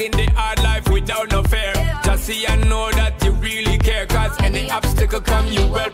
In the hard life without no fear. Just see I know that you really care. Cause any obstacle come, you will